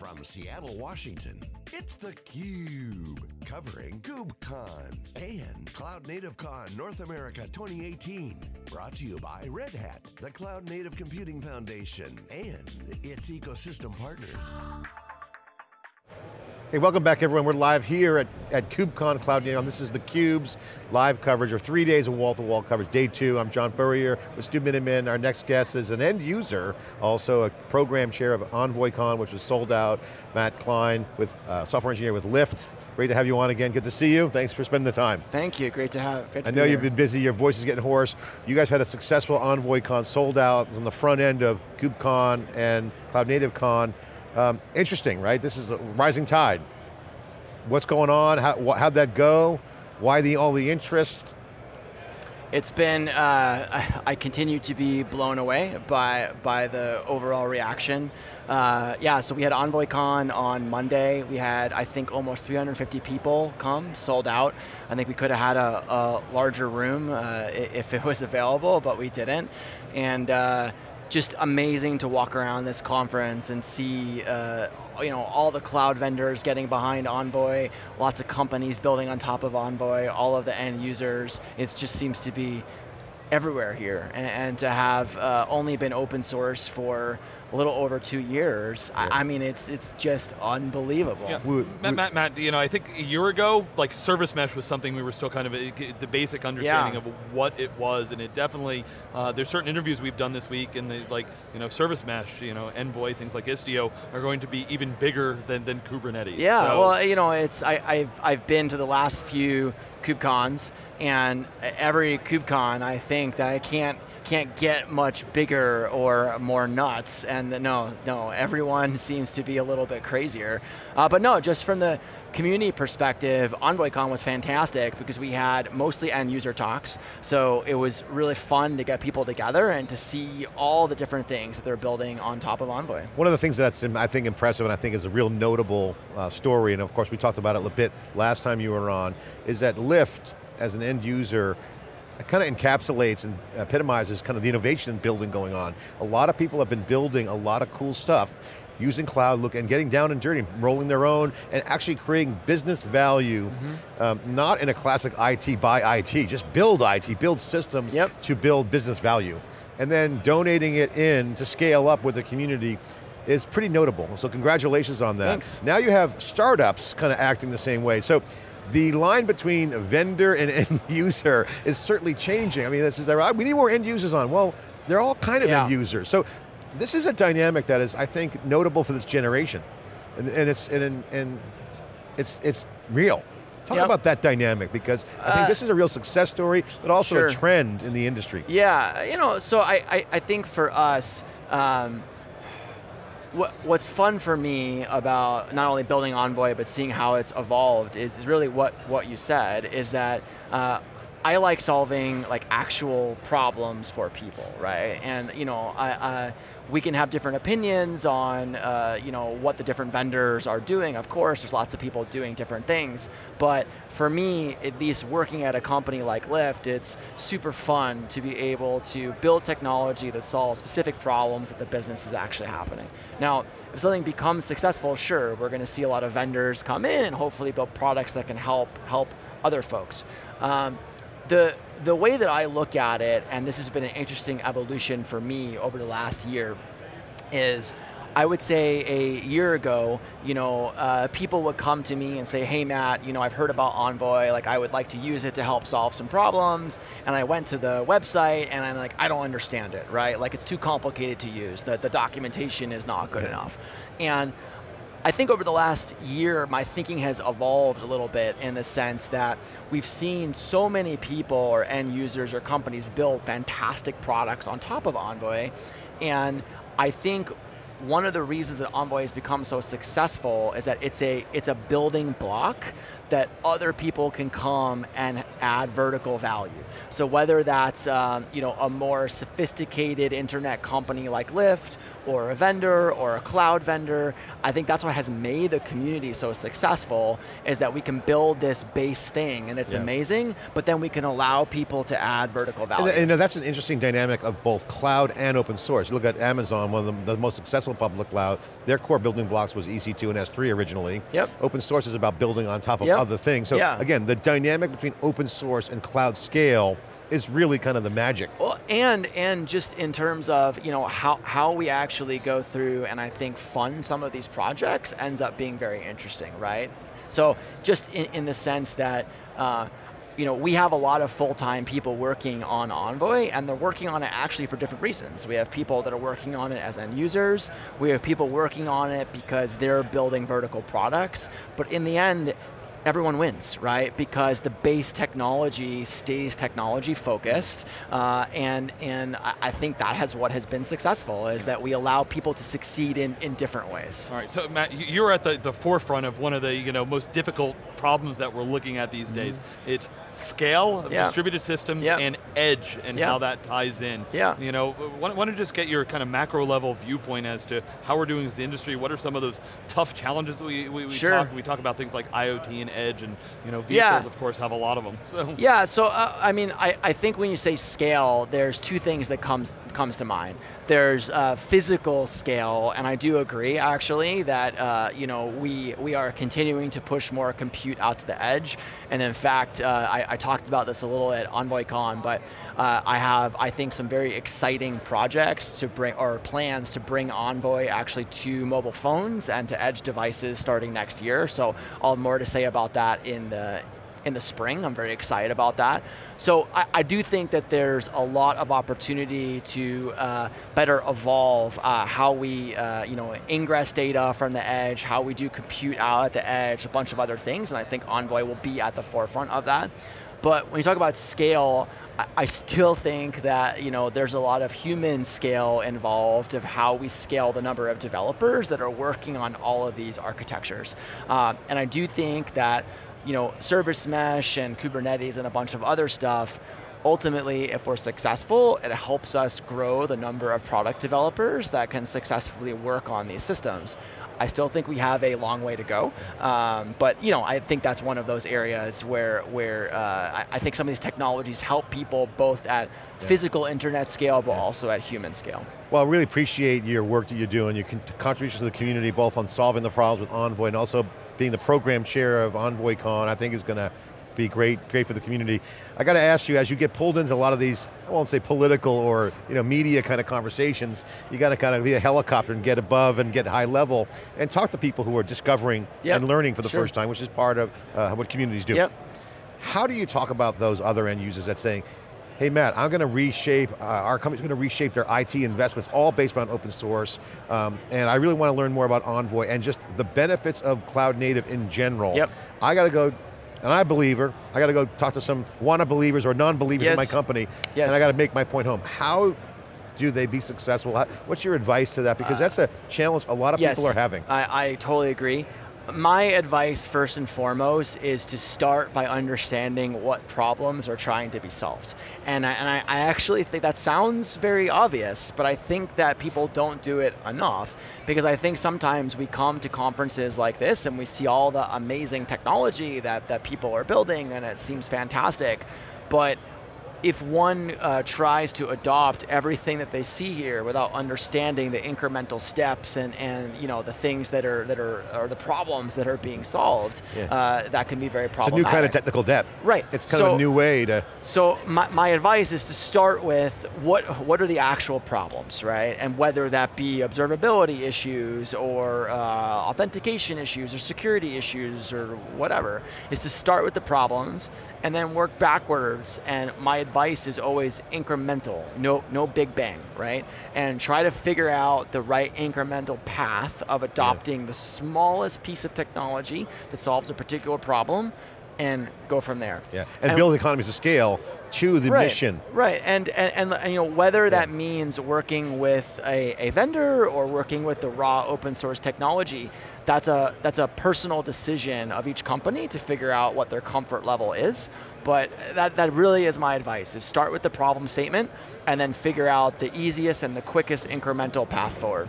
From Seattle, Washington, it's theCUBE, covering KubeCon and Cloud Native Con North America 2018. Brought to you by Red Hat, the Cloud Native Computing Foundation, and its ecosystem partners. Hey, welcome back everyone. We're live here at, at KubeCon Cloud Native. This is theCUBE's live coverage, or three days of wall-to-wall -wall coverage. Day two, I'm John Furrier with Stu Miniman. Our next guest is an end user, also a program chair of EnvoyCon, which was sold out. Matt Klein, with uh, software engineer with Lyft. Great to have you on again, good to see you. Thanks for spending the time. Thank you, great to have, great to I know you've been busy, your voice is getting hoarse. You guys had a successful EnvoyCon, sold out, on the front end of KubeCon and Cloud Native Con. Um, interesting, right? This is a rising tide. What's going on? How, how'd that go? Why the all the interest? It's been, uh, I, continue to be blown away by, by the overall reaction. Uh, yeah, so we had EnvoyCon on Monday. We had, I think, almost 350 people come, sold out. I think we could have had a, a larger room uh, if it was available, but we didn't. And uh, just amazing to walk around this conference and see uh, you know, all the cloud vendors getting behind Envoy, lots of companies building on top of Envoy, all of the end users. It just seems to be everywhere here. And, and to have uh, only been open source for a little over two years. Yeah. I, I, mean, it's it's just unbelievable. Yeah. We, we, Matt, Matt, Matt, you know, I think a year ago, like service mesh was something we were still kind of a, the basic understanding yeah. of what it was, and it definitely. Uh, there's certain interviews we've done this week, and the like, you know, service mesh, you know, Envoy, things like Istio are going to be even bigger than than Kubernetes. Yeah, so. well, you know, it's I, I've I've been to the last few KubeCons, and every KubeCon, I think that I can't can't get much bigger or more nuts. And no, no, everyone seems to be a little bit crazier. Uh, but no, just from the community perspective, EnvoyCon was fantastic because we had mostly end user talks. So it was really fun to get people together and to see all the different things that they're building on top of Envoy. One of the things that's I think impressive and I think is a real notable uh, story, and of course we talked about it a bit last time you were on, is that Lyft as an end user kind of encapsulates and epitomizes kind of the innovation building going on. A lot of people have been building a lot of cool stuff using cloud look and getting down and dirty, rolling their own, and actually creating business value, mm -hmm. um, not in a classic IT by IT, just build IT, build systems yep. to build business value. And then donating it in to scale up with the community is pretty notable. So congratulations on that. Thanks. Now you have startups kind of acting the same way. So the line between vendor and end user is certainly changing. I mean, this is, we need more end users on. Well, they're all kind of yeah. end users. So this is a dynamic that is, I think, notable for this generation. And, and it's, and, and it's, it's real. Talk yep. about that dynamic because I think uh, this is a real success story, but also sure. a trend in the industry. Yeah, you know, so I, I, I think for us, um, what, what's fun for me about not only building Envoy, but seeing how it's evolved is, is really what, what you said, is that uh, I like solving like actual problems for people, right? And you know, I, I we can have different opinions on uh, you know what the different vendors are doing. Of course, there's lots of people doing different things, but for me, at least working at a company like Lyft, it's super fun to be able to build technology that solves specific problems that the business is actually happening. Now, if something becomes successful, sure, we're going to see a lot of vendors come in and hopefully build products that can help help other folks. Um, the, the way that I look at it, and this has been an interesting evolution for me over the last year, is I would say a year ago, you know, uh, people would come to me and say, hey Matt, you know, I've heard about Envoy, like I would like to use it to help solve some problems, and I went to the website and I'm like, I don't understand it, right? Like it's too complicated to use, the, the documentation is not good enough. And I think over the last year, my thinking has evolved a little bit in the sense that we've seen so many people or end users or companies build fantastic products on top of Envoy, and I think one of the reasons that Envoy has become so successful is that it's a, it's a building block that other people can come and add vertical value. So whether that's um, you know, a more sophisticated internet company like Lyft, or a vendor or a cloud vendor. I think that's what has made the community so successful is that we can build this base thing and it's yeah. amazing, but then we can allow people to add vertical value. And, and, that's an interesting dynamic of both cloud and open source. You look at Amazon, one of the, the most successful public cloud, their core building blocks was EC2 and S3 originally. Yep. Open source is about building on top of yep. other things. So yeah. again, the dynamic between open source and cloud scale is really kind of the magic. Well, and and just in terms of you know how how we actually go through and I think fund some of these projects ends up being very interesting, right? So just in, in the sense that. Uh, you know, we have a lot of full-time people working on Envoy, and they're working on it actually for different reasons. We have people that are working on it as end users. We have people working on it because they're building vertical products. But in the end, everyone wins, right? Because the base technology stays technology focused, uh, and and I think that has what has been successful is that we allow people to succeed in, in different ways. All right, so Matt, you're at the, the forefront of one of the you know most difficult problems that we're looking at these mm -hmm. days. It's scale of yeah. distributed systems yep. and edge and yep. how that ties in. Yeah. You know, want, want to just get your kind of macro level viewpoint as to how we're doing as the industry. What are some of those tough challenges that we, we, we sure. talk? We talk about things like IoT and edge, and you know, vehicles, yeah. of course, have a lot of them. So yeah, so uh, I mean, I, I think when you say scale, there's two things that comes comes to mind. There's uh, physical scale, and I do agree actually that uh, you know we we are continuing to push more compute out to the edge, and in fact, uh, I, I, talked about this a little at EnvoyCon, but uh, I have I think some very exciting projects to bring or plans to bring Envoy actually to mobile phones and to edge devices starting next year. So I'll have more to say about that in the in the spring. I'm very excited about that. So I, I do think that there's a lot of opportunity to uh, better evolve uh, how we, uh, you know, ingress data from the edge, how we do compute out at the edge, a bunch of other things, and I think Envoy will be at the forefront of that. But when you talk about scale, I still think that you know there's a lot of human scale involved of how we scale the number of developers that are working on all of these architectures. Uh, and I do think that you know, service mesh and Kubernetes and a bunch of other stuff, ultimately, if we're successful, it helps us grow the number of product developers that can successfully work on these systems. I still think we have a long way to go, um, but you know, I think that's one of those areas where where uh, I, I, think some of these technologies help people both at yeah. physical internet scale, but yeah. also at human scale. Well, I really appreciate your work that you're doing, your contributions to the community, both on solving the problems with Envoy and also being the program chair of EnvoyCon, I think is going to be great, great for the community. I got to ask you, as you get pulled into a lot of these, I won't say political or you know media kind of conversations, you got to kind of be a helicopter and get above and get high level and talk to people who are discovering yep. and learning for the sure. first time, which is part of uh, what communities do. Yep. How do you talk about those other end users that saying, hey Matt, I'm going to reshape, uh, our company's going to reshape their IT investments, all based on open source, um, and I really want to learn more about Envoy and just the benefits of cloud native in general. Yep. I got to go, and I believer, I got to go talk to some wanna believers or non-believers yes. in my company, yes. and I got to make my point home. How do they be successful? What's your advice to that? Because uh, that's a challenge a lot of yes, people are having. I, I totally agree my advice first and foremost is to start by understanding what problems are trying to be solved. And I, and I, I, actually think that sounds very obvious, but I think that people don't do it enough because I think sometimes we come to conferences like this and we see all the amazing technology that, that people are building and it seems fantastic, but if one uh, tries to adopt everything that they see here without understanding the incremental steps and, and you know the things that are that are or the problems that are being solved, yeah. uh, that can be very problematic. It's a new kind of technical debt. Right. It's kind so, of a new way to. So my, my advice is to start with what what are the actual problems, right? And whether that be observability issues or uh, authentication issues or security issues or whatever, is to start with the problems and then work backwards. And my advice is always incremental, no, no big bang, right? And try to figure out the right incremental path of adopting yeah. the smallest piece of technology that solves a particular problem and go from there. Yeah, and, and build economies of scale to the right, mission. Right, and, and, and, you know, whether yeah. that means working with a, a vendor or working with the raw open source technology, that's a, that's a personal decision of each company to figure out what their comfort level is. But that, that really is my advice, is start with the problem statement and then figure out the easiest and the quickest incremental path forward.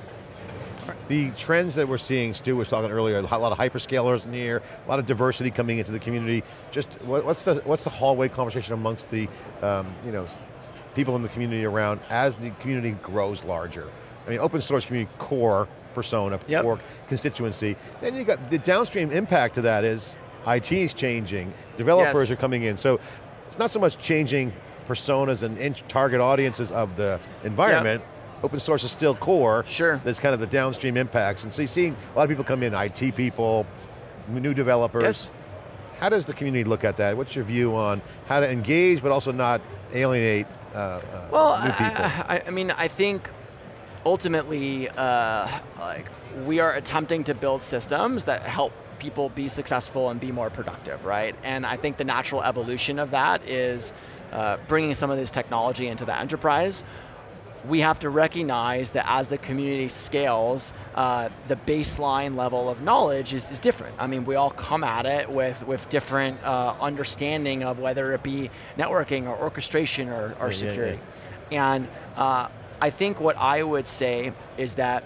The trends that we're seeing, Stu was talking earlier, a lot of hyperscalers in here, a lot of diversity coming into the community. Just what's the what's the hallway conversation amongst the um, you know people in the community around as the community grows larger? I mean, open source community core persona, yep. core constituency. Then you got the downstream impact to that is IT is changing, developers yes. are coming in. So it's not so much changing personas and target audiences of the environment, yep open source is still core. Sure. There's kind of the downstream impacts. And so you're seeing a lot of people come in, IT people, new developers. Yes. How does the community look at that? What's your view on how to engage but also not alienate uh, uh, well, new people? I, I, mean, I think ultimately, uh, like we are attempting to build systems that help people be successful and be more productive, right? And I think the natural evolution of that is uh, bringing some of this technology into the enterprise we have to recognize that as the community scales, uh, the baseline level of knowledge is, is, different. I mean, we all come at it with, with different uh, understanding of whether it be networking or orchestration or, or yeah, security. Yeah, yeah. And uh, I think what I would say is that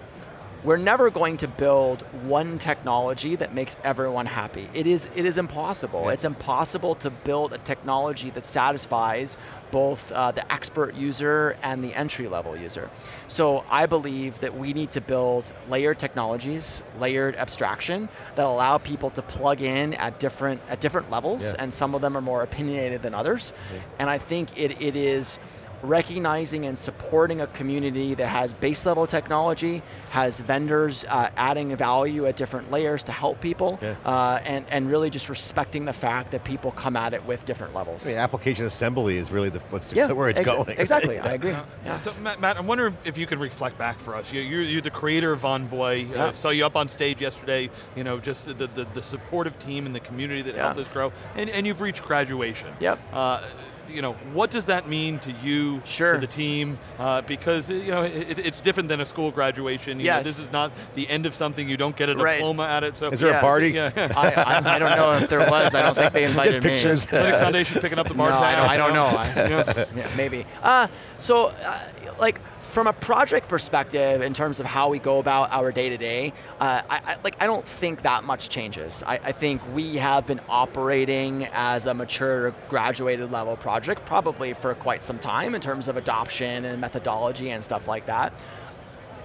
we're never going to build one technology that makes everyone happy. It is, it is impossible. It's impossible to build a technology that satisfies both uh, the expert user and the entry level user. So I believe that we need to build layered technologies, layered abstraction that allow people to plug in at different, at different levels yeah. and some of them are more opinionated than others. Yeah. And I think it, it is, recognizing and supporting a community that has base level technology, has vendors uh, adding value at different layers to help people, yeah. uh, and, and really just respecting the fact that people come at it with different levels. The application assembly is really the, what's yeah, where it's going. Exactly, I agree. Yeah. So Matt, Matt, I wonder if you could reflect back for us. You're, you're the creator of Envoy. Yeah. Uh, saw you up on stage yesterday, you know, just the, the, the supportive team and the community that helped us grow, and, and you've reached graduation. Yep uh, you know, what does that mean to you, sure. to the team? Uh, because you know, it, it's different than a school graduation. You yes. Know, this is not the end of something. You don't get a diploma at it. So is there yeah. a party? Yeah. I, I, I, don't know if there was. I don't think they invited me. Pictures. Linux Foundation picking up the bar no. I, don't, I don't know. yeah, maybe. Uh, so, uh, like from a project perspective, in terms of how we go about our day to day, uh, I, like I don't think that much changes. I, I, think we have been operating as a mature, graduated level project probably for quite some time in terms of adoption and methodology and stuff like that.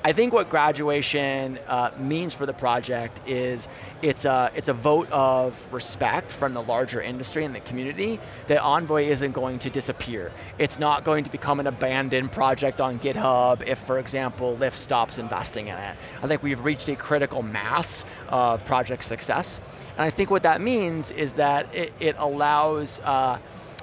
I think what graduation uh, means for the project is it's a, it's a vote of respect from the larger industry and the community that Envoy isn't going to disappear. It's not going to become an abandoned project on GitHub if, for example, Lyft stops investing in it. I think we've reached a critical mass of project success. And I think what that means is that it, it allows uh,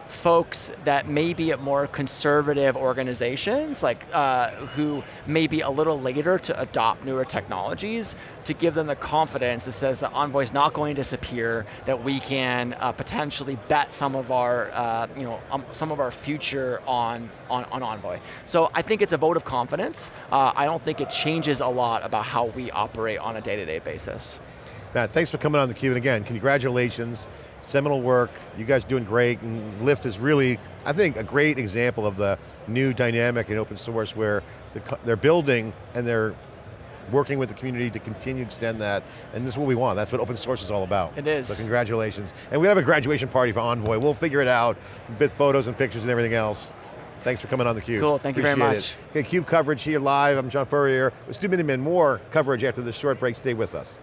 folks that may be at more conservative organizations, like uh, who may be a little later to adopt newer technologies, to give them the confidence that says that Envoy is not going to disappear, that we can uh, potentially bet some of our, uh, you know, um, some of our future on, on, on, Envoy. So I think it's a vote of confidence. Uh, I don't think it changes a lot about how we operate on a day-to-day -day basis. Matt, thanks for coming on theCUBE, and again, congratulations seminal work, you guys are doing great, and Lyft is really, I think, a great example of the new dynamic in open source where they're building and they're working with the community to continue to extend that, and this is what we want. That's what open source is all about. It is. So congratulations. And we have a graduation party for Envoy. We'll figure it out, bit photos and pictures and everything else. Thanks for coming on theCUBE. Cool, thank Appreciate you very much. It. Okay, CUBE coverage here live. I'm John Furrier. Let's do many more coverage after this short break. Stay with us.